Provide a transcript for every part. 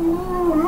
Wow,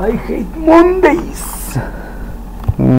I hate Mondays.